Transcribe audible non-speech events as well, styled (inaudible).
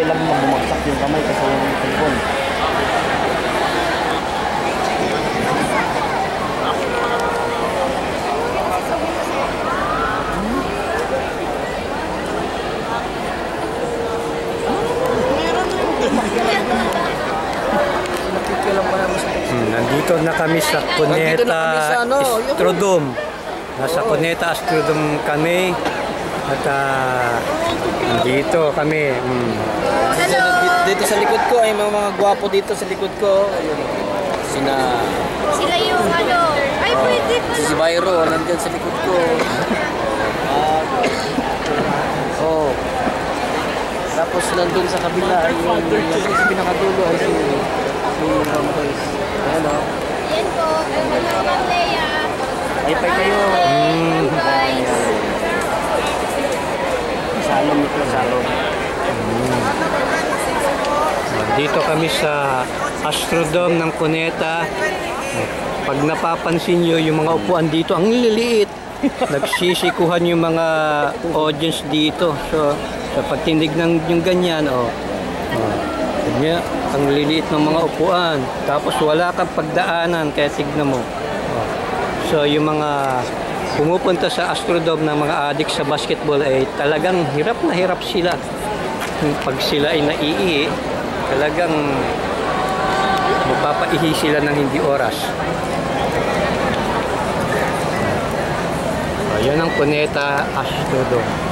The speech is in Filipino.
kailangan mo bumagsak yung kamay kasi yung cellphone. Hmm, nandito na kami sa Nandito na kami sa Cuneta ano, Astrodome. Nasa Cuneta Astrodome kami. At ah, nandito kami. Hmm. Hello! Dito, dito sa likod ko ay mga mga gwapo dito sa likod ko. Ayun. Sina Sila yung ano. Ay, pwede pala. si Byro nandiyan sa likod ko. Ah. oh. Tapos nandun sa kabila ay yung yung sa pinakadulo ay si si Ramboy. Ayan o. Yan po. Hello, Ma'am Leia. Ay pa kayo. Salom ito, salom. Dito kami sa Astrodome ng Cuneta. Pag napapansin nyo, yung mga upuan dito, ang liliit. (laughs) Nagsisikuhan yung mga audience dito. So, sa pagtindig ng yung ganyan, oh, oh, ganyan, ang liliit ng mga upuan. Tapos wala kang pagdaanan, kaya tignan mo. Oh. So, yung mga pumupunta sa Astrodome ng mga adik sa basketball ay talagang hirap na hirap sila. Pag sila ay naiihi, talagang magpapaihi sila ng hindi oras. Ayan ang Cuneta Astrodome.